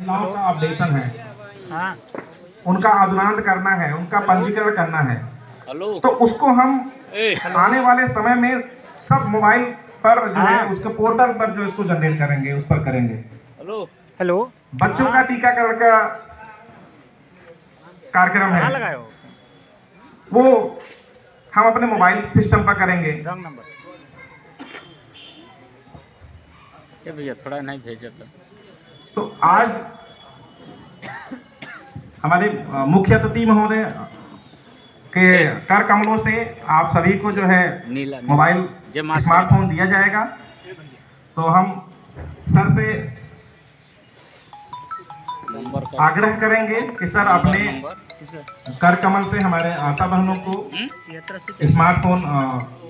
महिलाओं का अपडेशन है। हाँ। उनका अधुनांत करना है उनका पंजीकरण करना है। तो उसको हम आने वाले समय में सब मोबाइल पर जो है हाँ। उसके पोर्टल पर जो इसको जनरेट करेंगे उस पर करेंगे। हेलो। हेलो। बच्चों का टीकाकरण का कार्यक्रम है। वो हम अपने मोबाइल सिस्टम पर करेंगे। नंबर। भैया थोड़ा नहीं भेजा तो। तो आज हमारे मुख्य अतिथि महोदय के कर कमलों से आप सभी को जो है मोबाइल स्मार्टफ़ोन दिया जाएगा। तो हम सर से आग्रह करेंगे कि सर अपने कर कमल से हमारे आशा बहनों को हम्म? स्मार्टफ़ोन